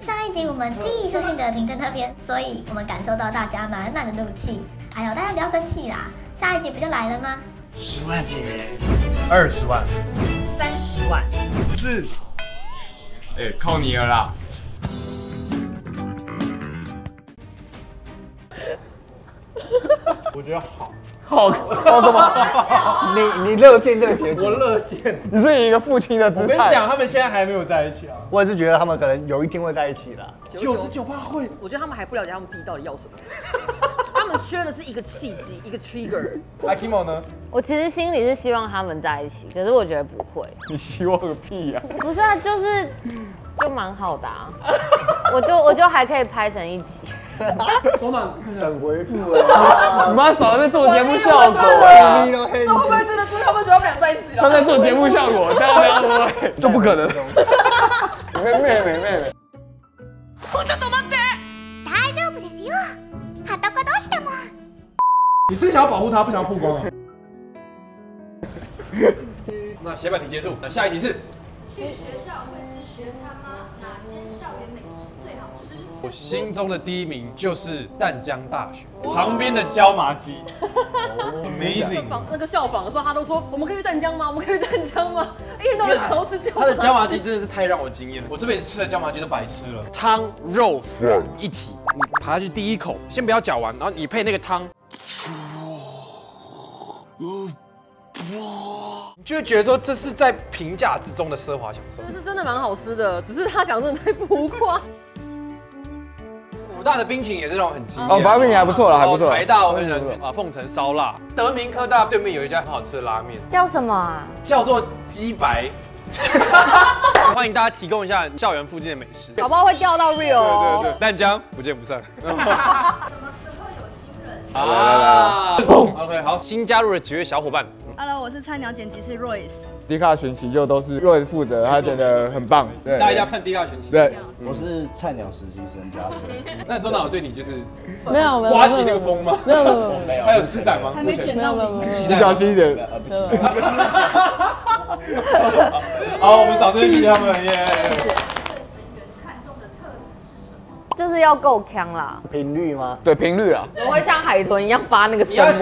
上一集我们技术性的停在那边，所以我们感受到大家满满的怒气。哎呦，大家不要生气啦，下一集不就来了吗？十万姐，二十万，三十万，四，哎，靠你了啦！我觉得好，好好什么？你你乐见这个结局？我乐见。你是以一个父亲的姿态。我跟你讲，他们现在还没有在一起啊。我也是觉得他们可能有一天会在一起的。九十九八会，我觉得他们还不了解他们自己到底要什么，他们缺的是一个契机，一个 trigger。阿 Kimo 呢？我其实心里是希望他们在一起，可是我觉得不会。你希望个屁呀！不是啊，就是就蛮好的啊，我就我就还可以拍成一集。左满，看一下。等回复了。你妈少在那边做节目效果这啊！会不会真的说他们觉得他们俩在一起了？他在做节目效果，大家不要说，就不可能。妹妹妹妹妹，大丈夫ですよ。はとこ同士だもん。你是想要保护他，不想要曝光啊？那写板题结束，那下一题是。去学校会吃学餐 我心中的第一名就是淡江大学旁边的椒麻鸡，amazing。那个校访的时候，他都说我们可以去淡江吗？我们可以去淡江吗？一天到晚想要吃椒麻鸡。他的椒麻鸡真的是太让我惊艳了，我这辈子吃的椒麻鸡都白吃了。汤肉饭一体，你爬下去第一口，先不要搅完，然后你配那个汤，你就会觉得说这是在平价之中的奢华享受。这是真的蛮好吃的，只是他讲真的太浮夸。武大的冰淇淋也是让我很惊艳。哦，法冰也还不错了，还不错。台大我很喜欢啊，凤城烧腊。德明科大对面有一家很好吃的拉面，叫什么啊？叫做鸡白。欢迎大家提供一下校园附近的美食。好不好会掉到 real 对哦。对对，淡江不见不散。什么时候有新人？啊！OK，好，新加入的几位小伙伴，Hello，我是菜鸟剪辑师 Royce。迪卡寻奇就都是 Royce 负责，他剪得很棒。对大家一定要看第二学期。对，我是菜鸟实习生嘉诚。那周导对你就是没有没有刮起那个风吗？没有没有没有还有施展吗？还没卷没有到你。没有没有。你小心一点。呃，不行。好，我们掌声谢谢他们，耶！对成员看中的特质是什么？就是要够强啦，频率吗？对频率啊，我会像海豚一样发那个声波，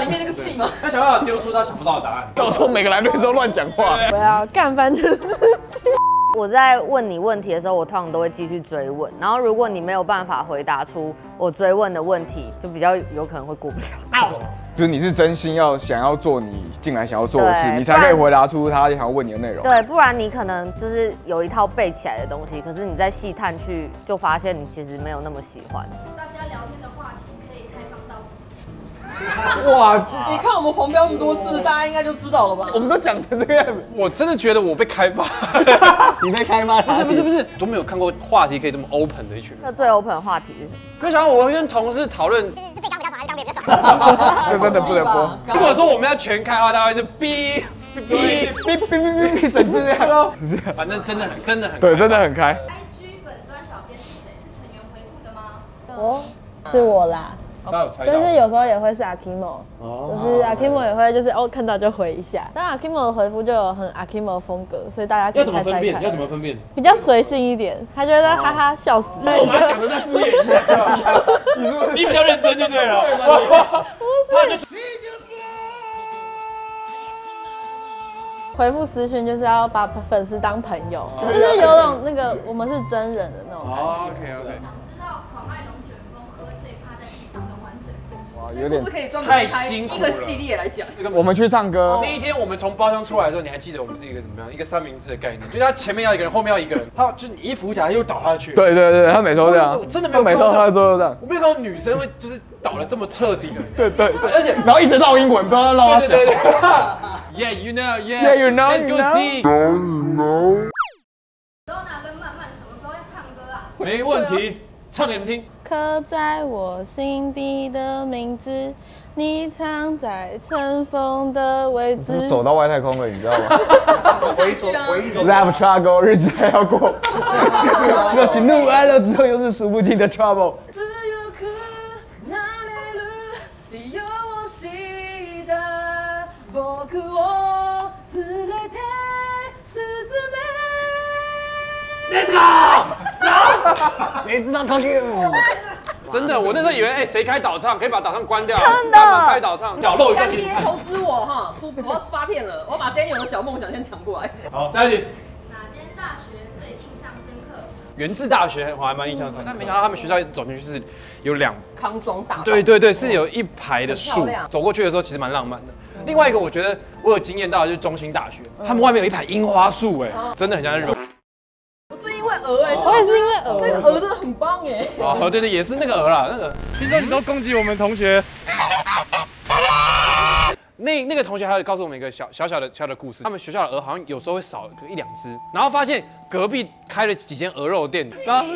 里面那个气吗？他想办法丢出他想不到的答案。到时候每个来宾都乱讲话。我要干翻这事情。我在问你问题的时候，我通常都会继续追问，然后如果你没有办法回答出我追问的问题，就比较有可能会过不了。就是你是真心要想要做你进来想要做的事，你才可以回答出他想要问你的内容。对，不然你可能就是有一套背起来的东西，可是你在细探去，就发现你其实没有那么喜欢。哇！你看我们黄标那么多次，大家应该就知道了吧？我们都讲成这个样子，我真的觉得我被开发。你被开发？不是不是不是，都没有看过话题可以这么 open 的一群。那最 open 的话题是什么？没想到我跟同事讨论，就是最高比较爽，还是刚比较爽？这真的不能播。如果说我们要全开的话，大概是 B。哔哔哔哔哔，整只这样喽，是这样。反正真的很，真的很，对，真的很开。IG 粉专小编是谁？是成员回复的吗？哦，是我啦。大家有猜到但是有时候也会是阿 Kimo，就是阿 Kimo 也会就是哦看到就回一下，但阿 Kimo 的回复就有很阿 Kimo 的风格，所以大家可以猜猜怎么分辨？要怎看，么分辨？比较随性一点，他就会在哈哈笑死。我们讲的在敷衍一下，你说你比较认真就对了。回复私讯就是要把粉丝当朋友，就是有种那个我们是真人的那种感觉。OK OK。有点是可以专门太开辛苦了一个系列来讲。我们去唱歌那，一天我们从包厢出来的时候，你还记得我们是一个怎么样？一个三明治的概念，就是他前面要一个人，后面要一个人，他就你一扶起来又倒下去。，对对对，他每次都这样，真的没有每次都这样。我没有看到女生会就是倒的这么彻底的。对对对，而且然后一直绕英文，不知道唠他小。对对对。Yeah, you know, yeah. Yeah, you know, Let's you go know. see. Donna 跟曼曼什么时候要唱歌啊？没问题，唱给你们听。刻在我心底的名字，你藏在尘封的位置。走到外太空了，你知道吗回一首，回一首。？Love trouble，日子还要过。这喜怒哀乐之后，又是数不尽的 trouble。強く 你知道他给真的，我那时候以为，哎、谁开导唱可以把导唱关掉？真的开导唱？角落一干个爹投资我哈，出我要发片了，我要把 Daniel 的小梦想先抢过来。好，下一题。哪间大学最印象深刻？原治大学我还蛮印象深刻，但没想到他们学校走进去是有两，康庄大道对对对，是有一排的很树走过去的时候其实蛮浪漫的。另外一个我觉得我有惊艳到的就是中兴大学，他们外面有一排樱花树，哎，真的很像在日本。不是因为鹅哎，我也是因为鹅那个鹅真的很棒哎。哦，对对，也是那个鹅啦，那个。听说你都攻击我们同学。那那个同学还有告诉我们一个小小小的小小的故事，他们学校的鹅好像有时候会少个一两只，然后发现隔壁开了几间鹅肉店，然后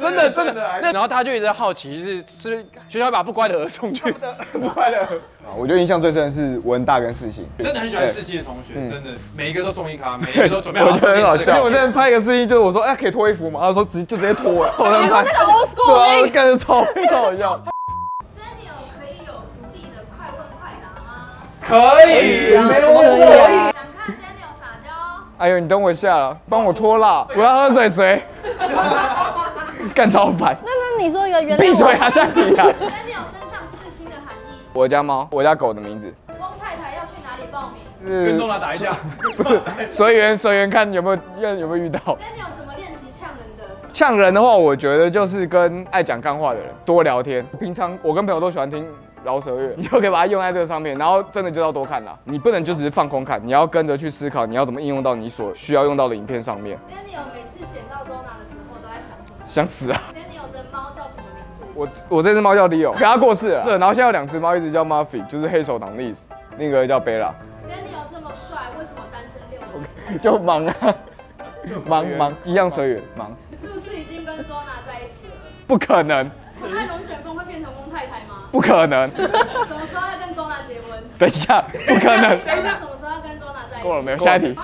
真的 真的，那然后他就一直在好奇，就是是学校把不乖的鹅送去，不快乐。啊，我觉得印象最深的是文大跟世新，真的很喜欢世新的同学，真的。每一个都中一咖，每一个都准备好我觉得很好笑。就我之在前拍一个事情，就是我说，哎，可以脱衣服吗？他说直就直接脱了，我在拍，那个 old 对啊，school 干的超超好笑。可以，没有可以啊。想看 Daniel 撒娇，哎呦，你等我一下了，帮我脱蜡，我要喝水水。干超烦，那那你说一个原闭嘴啊，下题啊！Daniel 身上刺青的含义。我家猫，我家狗的名字汪太太要去哪里报名是跟中拿打一架，随缘随缘，看有没有有没有遇到。？Daniel 怎么练习呛人的？呛人的话，我觉得就是跟爱讲干话的人多聊天。平常我跟朋友都喜欢听饶舌乐，你就可以把它用在这个上面，然后真的就要多看了。你不能就只是放空看，你要跟着去思考，你要怎么应用到你所需要用到的影片上面。Daniel 每次捡到周娜的时候都在想什么想死啊！？Daniel 的猫叫什么名字？我我这只猫叫 Leo，可它过世了。是，然后现在有两只猫，一只叫 Muffy，就是黑手党 Liz，另一个叫 Bella，Daniel 这么帅，为什么单身六年？就忙啊，忙忙一样随缘忙，是不是已经跟周娜在一起了？不可能，爱龙卷风会变成翁太太吗？不可能。什么时候要跟周娜结婚？等一下，不可能。等一下什么时候要跟周娜在一起？够了没有？下一题，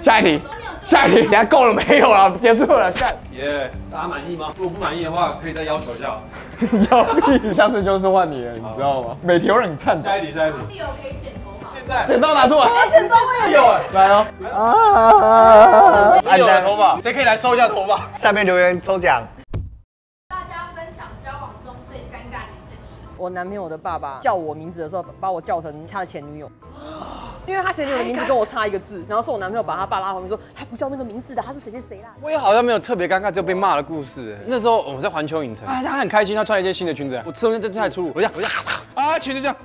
下一题下一题，等一下够了没有了？结束了，干。耶，大家满意吗？如果不满意的话，可以再要求一下。要屁！下次就是换你了，你知道吗？每题都让你颤抖。下一题，下一题。Leo 可以剪头发。现在剪刀拿出来，我剪刀我也有哎，来哦！啊！你有的头发，谁可以来收一下头发？下面留言抽奖。大家分享交往中最尴尬的一件事。我男朋友的爸爸叫我名字的时候，把我叫成他的前女友。因为他前女友的名字跟我差一个字，然后是我男朋友把他爸拉回面说，他不叫那个名字的，他是谁谁谁啦。我也好像没有特别尴尬，就被骂的故事。那时候我们在环球影城，哎，他很开心，他穿了一件新的裙子。我吃完这这才出炉，我这样，我这样，啊，裙子这样，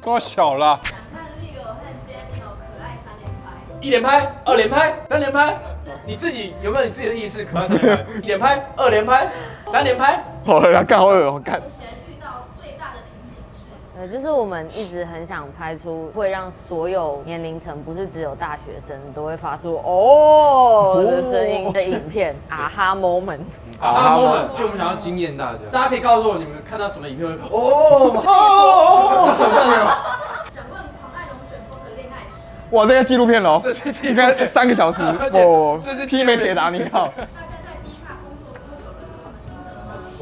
多小了。想看 Leo 和 Daniel 可爱三连拍。一连拍，二连拍，三连拍，你自己有没有你自己的意识？可爱三连拍，一连拍，二连拍，三连拍。好了，干好恶，我干。目前遇到最大的瓶颈是，呃，就是我们一直很想拍出会让所有年龄层，不是只有大学生都会发出哦的声音的影片，啊哈 moment。啊哈 moment，就我们想要惊艳大家。大家可以告诉我你们看到什么影片会哦 哦。想问狂爱龙卷风的恋爱史，哇，这个纪录片喽，这是应该三个小时。哦，这是媲美铁达尼号。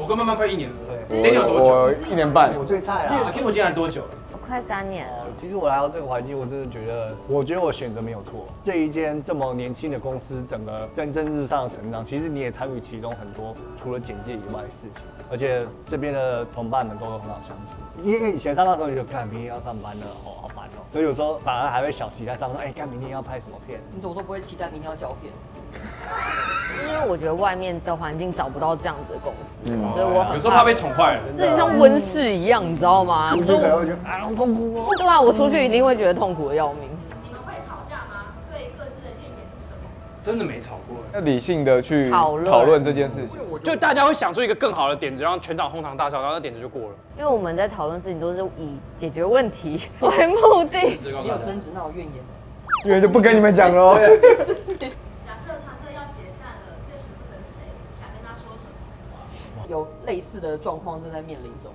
我跟慢慢快一年了。Daniel 多久？我一年半。我最菜啊啦。，Kim 进来多久？我快三年了，其实我来到这个环境，我真的觉得，我觉得我选择没有错。这一间这么年轻的公司，整个蒸蒸日上的成长，其实你也参与其中很多，除了简介以外的事情。而且这边的同伴们都很好相处。因为以前上班的时候你就看明天要上班了，哦，好烦哦。所以有时候反而还会小期待上，说，哎，看明天要拍什么片。你怎么都不会期待明天要胶片？因为我觉得外面的环境找不到这样子的公司，所以我有时候怕被宠坏了。这就像温室一样，你知道吗？出去可能会觉得啊，好痛苦哦。对啊，我出去一定会觉得痛苦的要命。你们会吵架吗？对各自的怨言是什么？真的没吵过。要理性的去讨论讨论这件事情。就大家会想出一个更好的点子，然后全场哄堂大笑，然后那点子就过了。因为我们在讨论事情都是以解决问题 为目的。你有争执，那有怨言。因为就不跟你们讲了哦。假设团队要解散了，最舍不得谁？想跟他说什么？有类似的状况正在面临中。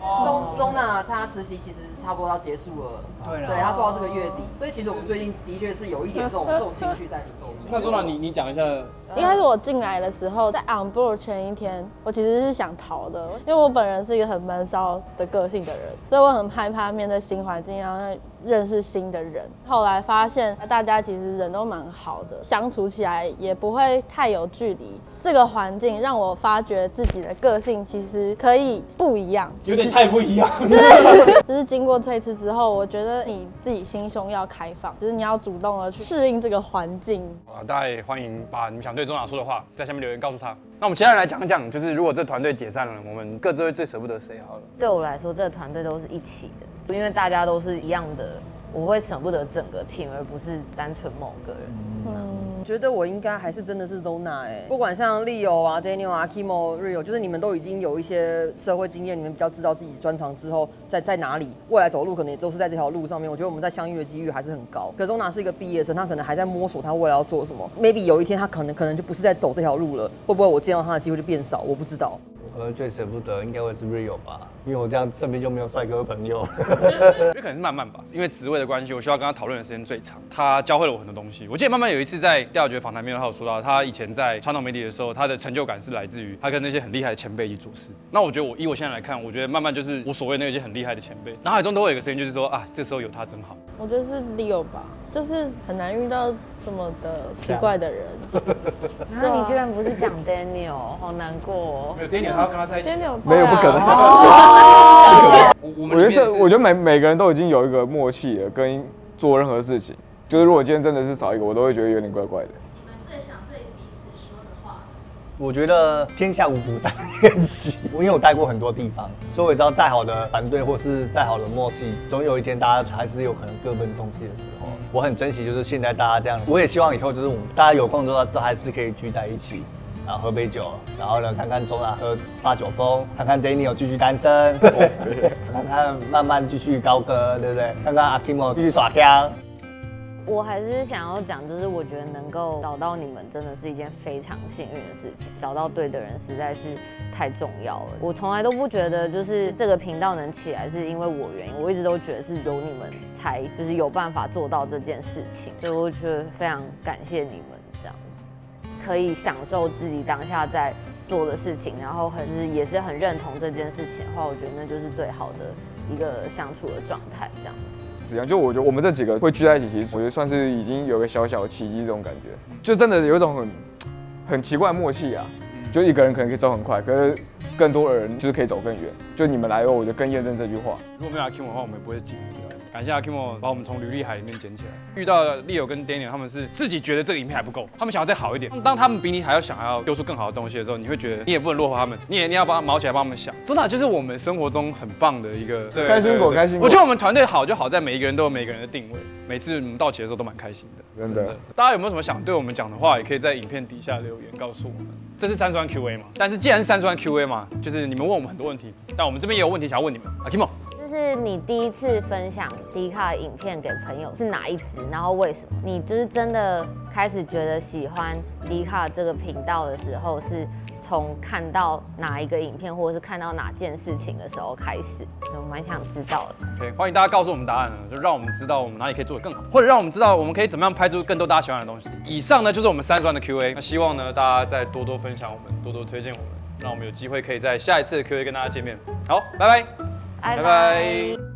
钟钟娜她实习其实差不多要结束了，对对，她做到这个月底，所以其实我们最近的确是有一点这种这种情绪在里面。那中娜，你你讲一下应该是我进来的时候，在 on board 前一天，我其实是想逃的，因为我本人是一个很闷骚的个性的人，所以我很害怕面对新环境，然后认识新的人。后来发现大家其实人都蛮好的，相处起来也不会太有距离。这个环境让我发觉自己的个性其实可以不一样，有点太不一样。就是经过这一次之后，我觉得你自己心胸要开放，就是你要主动的去适应这个环境。啊，大家也欢迎把你们想对周娜说的话在下面留言告诉他。那我们接下来讲讲，就是如果这团队解散了，我们各自会最舍不得谁？好了，对我来说，这个团队都是一起的，因为大家都是一样的，我会舍不得整个 team，而不是单纯某个人。我觉得我应该还是真的是 Zona 哎，不管像 Leo 啊、Daniel 啊、Kimo、Rio，就是你们都已经有一些社会经验，你们比较知道自己专长之后在在哪里，未来走路可能也都是在这条路上面。我觉得我们在相遇的机遇还是很高。可 Zona 是一个毕业生，他可能还在摸索他未来要做什么，maybe 有一天他可能可能就不是在走这条路了，会不会我见到他的机会就变少？我不知道。我可能最舍不得应该会是 Rio 吧，因为我这样身边就没有帅哥朋友。因为可能是慢慢吧，因为职位的关系，我需要跟他讨论的时间最长。他教会了我很多东西。我记得慢慢有一次在调查局访谈面，他有说到，他以前在传统媒体的时候，他的成就感是来自于他跟那些很厉害的前辈一起做事。那我觉得我以我现在来看，我觉得慢慢就是我所谓那些很厉害的前辈，脑海中都会有一个声音，就是说啊，这时候有他真好。我觉得是 Leo 吧，就是很难遇到这么的奇怪的人。那你居然不是讲 Daniel，好难过哦。没有 Daniel，他要跟他在一起。Daniel 没有不可能。我我我觉得这，我觉得每每个人都已经有一个默契了，跟做任何事情，就是如果今天真的是少一个，我都会觉得有点怪怪的。你们最想对彼此说的话？我觉得天下无不散宴席，因为我待过很多地方，所以我也知道再好的团队或是再好的默契，总有一天大家还是有可能各奔东西的时候。我很珍惜就是现在大家这样，我也希望以后就是我们大家有空之后都还是可以聚在一起。然后喝杯酒，然后呢，看看周娜喝发酒疯，看看 Daniel 继续单身，看看慢慢继续高歌，对不对？看看阿 Kimo 继续耍香。我还是想要讲，就是我觉得能够找到你们，真的是一件非常幸运的事情。找到对的人实在是太重要了。我从来都不觉得，就是这个频道能起来是因为我原因，我一直都觉得是有你们才就是有办法做到这件事情。所以我觉得非常感谢你们这样子，可以享受自己当下在做的事情，然后很是也是很认同这件事情的话，我觉得那就是最好的一个相处的状态这样。这样，就我觉得我们这几个会聚在一起，其实我觉得算是已经有个小小的奇迹这种感觉，就真的有一种很很奇怪的默契啊。就一个人可能可以走很快，可是更多的人就是可以走更远。就你们来后，我就更验证这句话。如果没有阿 Kim 的话，我们也不会进来。感谢阿 Kimo 把我们从履历海里面捡起来。遇到 Leo 跟 Daniel，他们是自己觉得这个影片还不够，他们想要再好一点。当他们比你还要想要丢出更好的东西的时候，你会觉得你也不能落后他们，你也你要把它毛起来帮他们想。真的就是我们生活中很棒的一个对开心果，开心果。我觉得我们团队好就好在每一个人都有每一个人的定位，每次我们到齐的时候都蛮开心的。真的，大家有没有什么想对我们讲的话，也可以在影片底下留言告诉我们。这是三十万 Q A 嘛？但是既然是三十万 Q A 嘛，就是你们问我们很多问题，但我们这边也有问题想要问你们。阿 Kim，就是你第一次分享迪卡影片给朋友是哪一支？然后为什么？你就是真的开始觉得喜欢迪卡这个频道的时候，是从看到哪一个影片，或者是看到哪件事情的时候开始？我蛮想知道的。对欢迎大家告诉我们答案，就让我们知道我们哪里可以做得更好，或者让我们知道我们可以怎么样拍出更多大家喜欢的东西。以上呢就是我们三十万的 Q&A，那希望呢大家再多多分享我们，多多推荐我们，让我们有机会可以在下一次的 Q&A 跟大家见面。好，拜拜拜，拜。